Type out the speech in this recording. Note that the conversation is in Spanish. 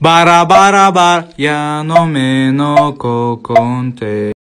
Bara bara bar, ya no me no co conte.